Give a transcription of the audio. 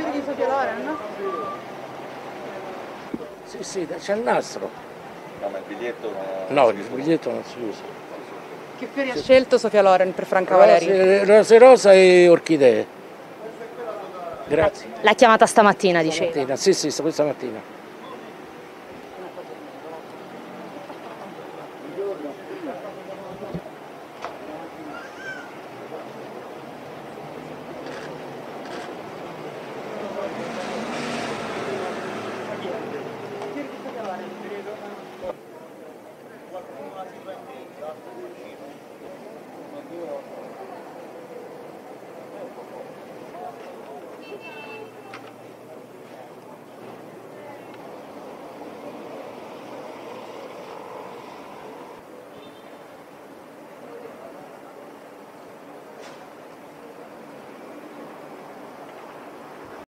i di Sofia Loren? Sì, sì, c'è il nastro. No, ma il biglietto non... No, il biglietto non si usa. Che fiori ha scelto Sofia Loren per Franca Valeri? Rose, rose rosa e orchidee. Grazie. L'ha chiamata stamattina, dicevo. Stamattina, Sì, sì, questa mattina.